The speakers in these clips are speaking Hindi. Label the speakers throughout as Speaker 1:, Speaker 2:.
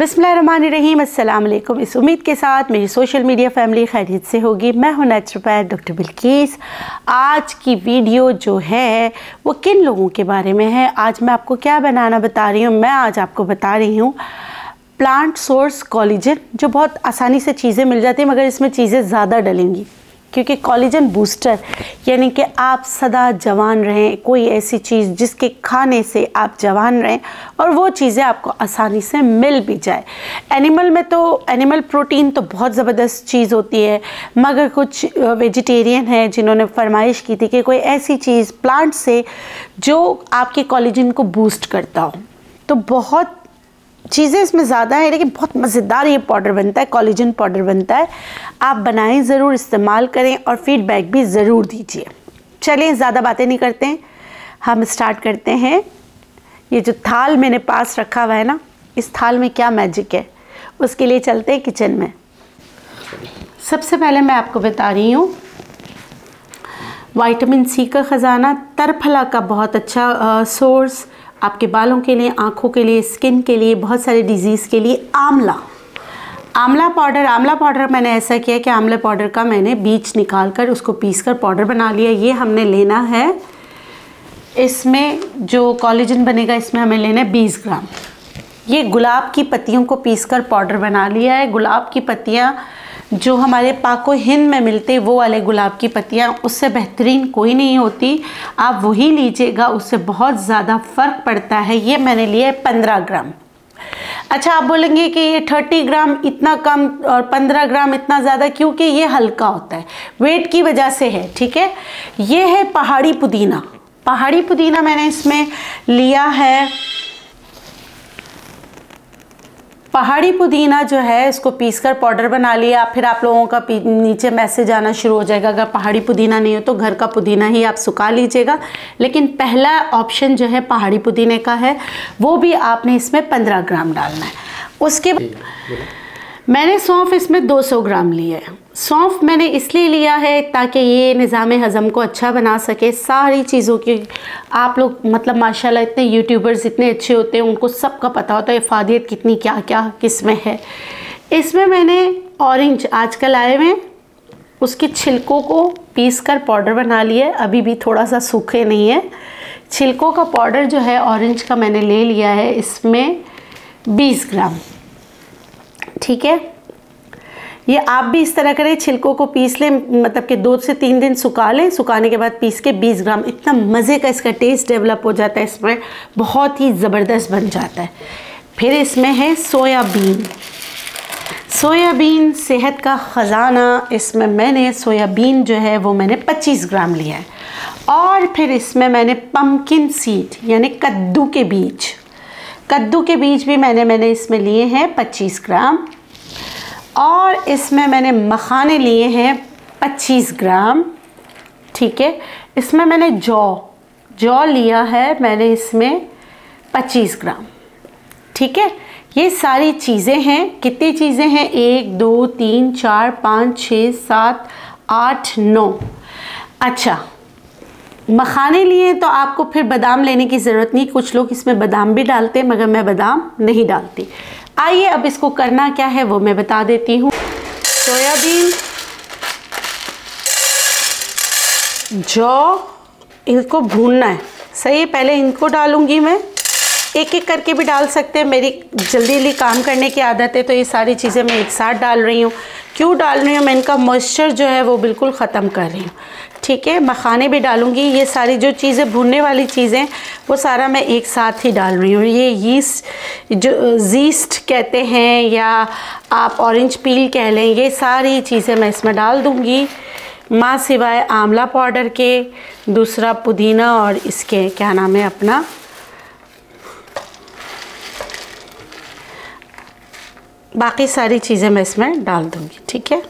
Speaker 1: अस्सलाम वालेकुम इस उम्मीद के साथ मेरी सोशल मीडिया फैमिली खैरियत से होगी। मैं हूँ नेचुरोपैथ डॉक्टर बिल्किस। आज की वीडियो जो है, वो किन लोगों के बारे में है? आज मैं आपको क्या बनाना बता रही हूँ? मैं आज आपको बता रही हूँ प्लांट सोर्स कॉलिजन जो बहुत आसानी से चीज़ें मिल जाती हैं, मगर इसमें चीज़ें ज़्यादा डलेंगी। क्योंकि कॉलेजन बूस्टर यानी कि आप सदा जवान रहें, कोई ऐसी चीज़ जिसके खाने से आप जवान रहें और वो चीज़ें आपको आसानी से मिल भी जाए। एनिमल में तो एनिमल प्रोटीन तो बहुत ज़बरदस्त चीज़ होती है, मगर कुछ वेजिटेरियन है जिन्होंने फरमाइश की थी कि कोई ऐसी चीज़ प्लांट से जो आपके कॉलेजन को बूस्ट करता हो। तो बहुत चीज़ें इसमें ज़्यादा है, लेकिन बहुत मज़ेदार ये पाउडर बनता है, कॉलेजन पाउडर बनता है। आप बनाएँ, ज़रूर इस्तेमाल करें और फीडबैक भी ज़रूर दीजिए। चलिए ज़्यादा बातें नहीं करते हैं। हम स्टार्ट करते हैं। ये जो थाल मैंने पास रखा हुआ है ना, इस थाल में क्या मैजिक है? उसके लिए चलते हैं किचन में। सबसे पहले मैं आपको बता रही हूँ वाइटामिन सी का ख़जाना तरफला का बहुत अच्छा सोर्स आपके बालों के लिए, आँखों के लिए स्किन के लिए, बहुत सारे डिज़ीज़ के लिए आंवला। आंवला पाउडर आंवला पाउडर मैंने ऐसा किया कि आंवला पाउडर का मैंने बीज निकाल कर उसको पीस कर पाउडर बना लिया। ये हमने लेना है। इसमें जो कॉलेजन बनेगा, इसमें हमें लेना है बीस ग्राम। ये गुलाब की पत्तियों को पीस कर पाउडर बना लिया है। गुलाब की पत्तियाँ जो हमारे पाको हिंद में मिलते वो वाले गुलाब की पत्तियाँ, उससे बेहतरीन कोई नहीं होती। आप वही लीजिएगा, उससे बहुत ज़्यादा फ़र्क पड़ता है। ये मैंने है पंद्रह ग्राम। अच्छा आप बोलेंगे कि ये थर्टी ग्राम इतना कम और पंद्रह ग्राम इतना ज़्यादा, क्योंकि ये हल्का होता है। वेट की वजह से है, ठीक है? ये है पहाड़ी पुदीना। पहाड़ी पुदीना मैंने इसमें लिया है पहाड़ी पुदीना जो है, इसको पीस कर पाउडर बना लिया, फिर आप लोगों का नीचे मैसेज आना शुरू हो जाएगा। अगर पहाड़ी पुदीना नहीं हो तो घर का पुदीना ही आप सुखा लीजिएगा। लेकिन पहला ऑप्शन जो है पहाड़ी पुदीने का है, वो भी आपने इसमें पंद्रह ग्राम डालना है। उसके मैंने सौंफ इसमें 200 ग्राम लिया है। सौंफ मैंने इसलिए लिया है ताकि ये निज़ाम हज़म को अच्छा बना सके। सारी चीज़ों की आप लोग मतलब माशाल्लाह इतने यूट्यूबर्स इतने अच्छे होते हैं, उनको सबका पता होता है इफादियत कितनी क्या क्या किसमें है। इसमें मैंने ऑरेंज आजकल आए हुए उसके छिलकों को पीस कर पाउडर बना लिया है। अभी भी थोड़ा सा सूखे नहीं है। छिलकों का पाउडर जो है, ऑरेंज का मैंने ले लिया है इसमें 20 ग्राम। ठीक है? ये आप भी इस तरह करें, छिलकों को पीस लें मतलब कि दो से तीन दिन सुखा लें। सुखाने के बाद पीस के 20 ग्राम, इतना मज़े का इसका टेस्ट डेवलप हो जाता है, इसमें बहुत ही ज़बरदस्त बन जाता है। फिर इसमें है सोयाबीन। सोयाबीन सेहत का ख़जाना, इसमें मैंने सोयाबीन जो है, वो मैंने 25 ग्राम लिया है। और फिर इसमें मैंने पम्पकिन सीड यानी कद्दू के बीज। कद्दू के बीज भी मैंने मैंने इसमें लिए हैं 25 ग्राम। और इसमें मैंने मखाने लिए हैं 25 ग्राम, ठीक है? इसमें मैंने जौ जौ लिया है मैंने इसमें 25 ग्राम, ठीक है? ये सारी चीज़ें हैं। कितनी चीज़ें हैं? एक, दो, तीन, चार, पाँच छः सात, आठ, नौ। अच्छा मखाने लिए तो आपको फिर बादाम लेने की ज़रूरत नहीं। कुछ लोग इसमें बादाम भी डालते मगर मैं बादाम नहीं डालती। आइए अब इसको करना क्या है, वो मैं बता देती हूँ। सोयाबीन, जौ इनको भूनना है। सही पहले इनको डालूँगी मैं। एक एक करके भी डाल सकते हैं। मेरी जल्दी जल्दी काम करने की आदत है तो ये सारी चीज़ें मैं एक साथ डाल रही हूँ। क्यों डाल रही हूँ? मैं इनका मॉइस्चर जो है, वो बिल्कुल ख़त्म कर रही हूँ। ठीक है, मखाने भी डालूँगी। ये सारी जो चीज़ें, भुनने वाली चीज़ें, वो सारा मैं एक साथ ही डाल रही हूँ। ये यीस्ट जो जीस्ट कहते हैं या आप ऑरेंज पील कह लें, ये सारी चीज़ें मैं इसमें डाल दूँगी। माँ सिवाय आंवला पाउडर के, दूसरा पुदीना और इसके, क्या नाम है अपना? बाकी सारी चीज़ें मैं इसमें डाल दूँगी, ठीक है?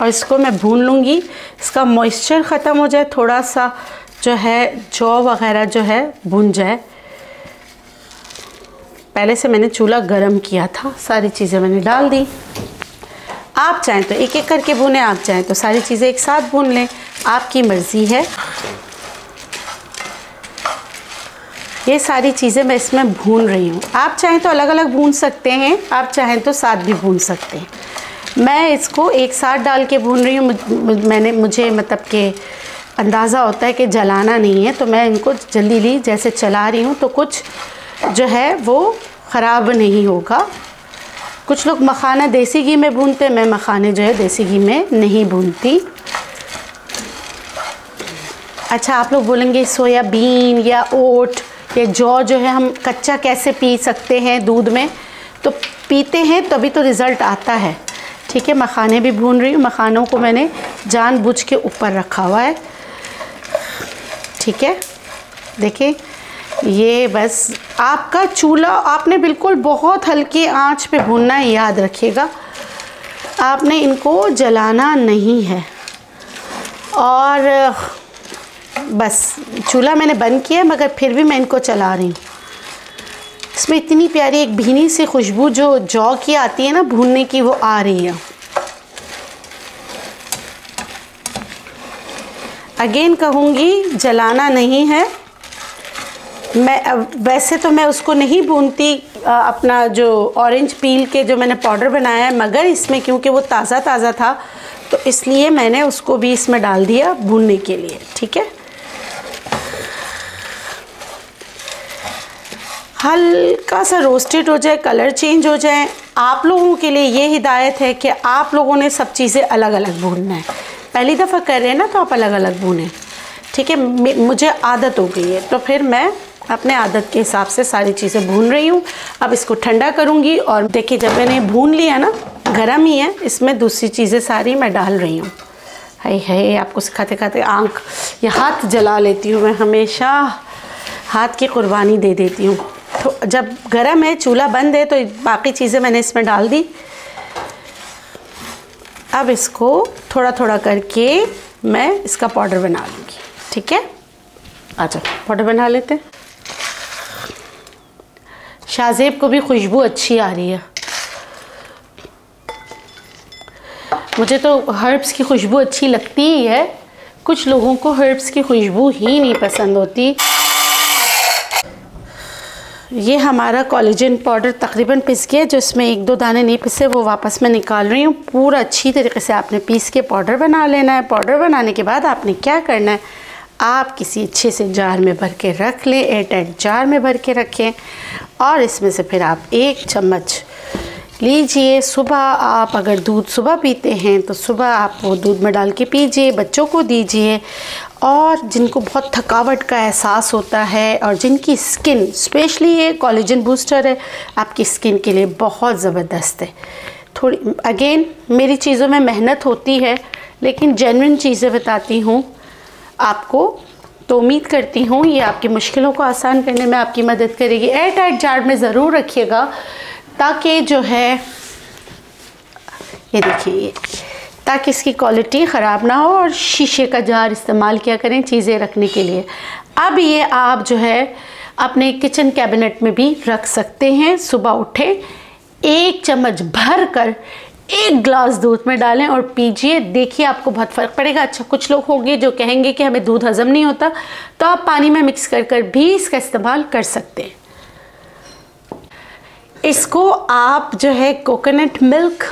Speaker 1: और इसको मैं भून लूँगी। इसका मॉइस्चर ख़त्म हो जाए थोड़ा सा जो है जौ वगैरह जो है, भून जाए। पहले से मैंने चूल्हा गरम किया था, सारी चीज़ें मैंने डाल दी। आप चाहें तो एक एक करके भूनें, आप चाहें तो सारी चीज़ें एक साथ भून लें। आपकी मर्ज़ी है। ये सारी चीज़ें मैं इसमें भून रही हूँ। आप चाहें तो अलग अलग भून सकते हैं, आप चाहें तो साथ भी भून सकते हैं। मैं इसको एक साथ डाल के भून रही हूँ। मैंने, मुझे मतलब कि अंदाज़ा होता है कि जलाना नहीं है तो मैं इनको जल्दी ली, जैसे चला रही हूँ तो कुछ जो है वो ख़राब नहीं होगा। कुछ लोग मखाना देसी घी में भूनते, मैं मखाने जो है देसी घी में नहीं भूनती। अच्छा आप लोग बोलेंगे सोयाबीन या ओट या जौ जो है हम कच्चा कैसे पी सकते हैं दूध में? तो पीते हैं, तभी तो रिज़ल्ट आता है। ठीक है, मखाने भी भून रही हूँ। मखानों को मैंने जानबूझ के ऊपर रखा हुआ है। ठीक है, देखिए, ये बस आपका चूल्हा, आपने बिल्कुल बहुत हल्की आँच पे भूनना है, याद रखिएगा। आपने इनको जलाना नहीं है। और बस, चूल्हा मैंने बंद किया है, मगर फिर भी मैं इनको चला रही हूँ। इसमें इतनी प्यारी एक भीनी सी खुशबू जो जौ की आती है ना भूनने की, वो आ रही है। अगेन कहूँगी, जलाना नहीं है। मैं वैसे तो मैं उसको नहीं भूनती अपना जो ऑरेंज पील के जो मैंने पाउडर बनाया है, मगर इसमें क्योंकि वो ताज़ा ताज़ा था तो इसलिए मैंने उसको भी इसमें डाल दिया भूनने के लिए, ठीक है? हल्का सा रोस्टेड हो जाए कलर चेंज हो जाए, आप लोगों के लिए ये हिदायत है कि आप लोगों ने सब चीज़ें अलग अलग भूनना है। पहली दफ़ा कर रहे हैं ना तो आप अलग अलग भूनें। ठीक है मुझे आदत हो गई है तो फिर मैं अपने आदत के हिसाब से सारी चीज़ें भून रही हूँ। अब इसको ठंडा करूँगी और देखिए, जब मैंने भून लिया ना, गर्म ही है, इसमें दूसरी चीज़ें सारी मैं डाल रही हूँ। हाय हाय, आपको सिखाते खाते आँख, या हाथ जला लेती हूँ मैं हमेशा। हाथ की कुर्बानी दे देती हूँ। जब गर्म है, चूल्हा बंद है तो बाकी चीज़ें मैंने इसमें डाल दी। अब इसको थोड़ा थोड़ा करके मैं इसका पाउडर बना लूँगी। ठीक है? अच्छा पाउडर बना लेते हैं। शाहजेब को भी खुशबू अच्छी आ रही है। मुझे तो हर्ब्स की खुशबू अच्छी लगती ही है। कुछ लोगों को हर्ब्स की खुशबू ही नहीं पसंद होती। ये हमारा कॉलेजन पाउडर तकरीबन पिस गया जो इसमें एक दो दाने नहीं पिसे, वो वापस मैं निकाल रही हूँ। पूरा अच्छी तरीके से आपने पीस के पाउडर बना लेना है। पाउडर बनाने के बाद आपने क्या करना है? आप किसी अच्छे से जार में भर के रख लें एयर टाइट जार में भर के रखें। और इसमें से फिर आप एक चम्मच लीजिए। सुबह आप अगर दूध सुबह पीते हैं तो सुबह आप वो दूध में डाल के पीजिए, बच्चों को दीजिए। और जिनको बहुत थकावट का एहसास होता है और जिनकी स्किन, स्पेशली ये कॉलेजन बूस्टर है, आपकी स्किन के लिए बहुत ज़बरदस्त है। थोड़ी, अगेन, मेरी चीज़ों में मेहनत होती है, लेकिन जेनविन चीज़ें बताती हूँ। आपको तो उम्मीद करती हूँ, ये आपकी मुश्किलों को आसान करने में आपकी मदद करेगी। एयर टाइट जार में ज़रूर रखिएगा, ताकि जो है, ये देखिए, ये ताकि इसकी क्वालिटी ख़राब ना हो और शीशे का जार इस्तेमाल किया करें चीज़ें रखने के लिए। अब ये आप जो है अपने किचन कैबिनेट में भी रख सकते हैं। सुबह उठे, एक चम्मच भर कर एक ग्लास दूध में डालें और पीजिए। देखिए आपको बहुत फ़र्क पड़ेगा। अच्छा कुछ लोग होंगे जो कहेंगे कि हमें दूध हज़म नहीं होता तो आप पानी में मिक्स कर कर भी इसका इस्तेमाल कर सकते हैं। इसको आप जो है कोकोनट मिल्क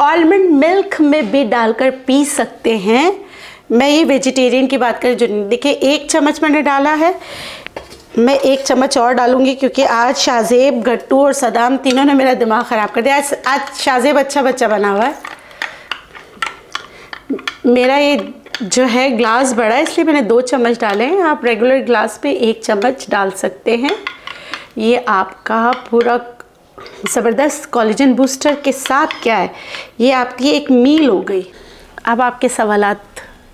Speaker 1: आलमंड मिल्क में भी डालकर पी सकते हैं। मैं ये वेजिटेरियन की बात करें जो देखिए, एक चम्मच मैंने डाला है। मैं एक चम्मच और डालूँगी क्योंकि आज शाहजेब, गट्टू और सदाम तीनों ने मेरा दिमाग ख़राब कर दिया। आज आज शाहजेब अच्छा बच्चा बना हुआ है। मेरा ये जो है ग्लास बड़ा है, इसलिए मैंने दो चम्मच डाले हैं। आप रेगुलर ग्लास पे एक चम्मच डाल सकते हैं। ये आपका पूरा ज़बरदस्त कॉलेजन बूस्टर के साथ क्या है? ये आपकी एक मील हो गई। अब आपके सवालात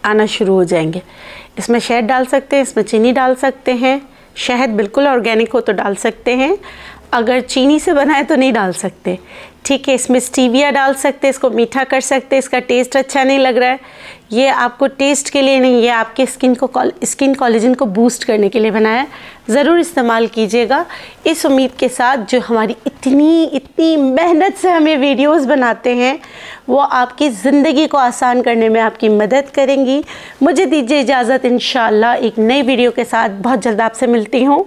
Speaker 1: आना शुरू हो जाएँगे। इसमें शहद डाल सकते हैं, इसमें चीनी डाल सकते हैं। शहद बिल्कुल ऑर्गेनिक हो तो डाल सकते हैं। अगर चीनी से बनाए तो नहीं डाल सकते। ठीक है, इसमें स्टीविया डाल सकते हैं, इसको मीठा कर सकते हैं, इसका टेस्ट अच्छा नहीं लग रहा है। ये आपको टेस्ट के लिए नहीं, ये आपके स्किन को स्किन कॉलेजन को बूस्ट करने के लिए बनाया ज़रूर इस्तेमाल कीजिएगा। इस उम्मीद के साथ जो हमारी इतनी इतनी मेहनत से हमें वीडियोस बनाते हैं, वो आपकी ज़िंदगी को आसान करने में आपकी मदद करेंगी। मुझे दीजिए इजाज़त इन एक नई वीडियो के साथ बहुत जल्द आपसे मिलती हूँ।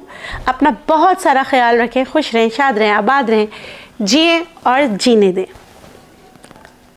Speaker 1: अपना बहुत सारा ख्याल रखें, खुश रहें, शाद रहें, आबाद रहें। जिए और जीने दें।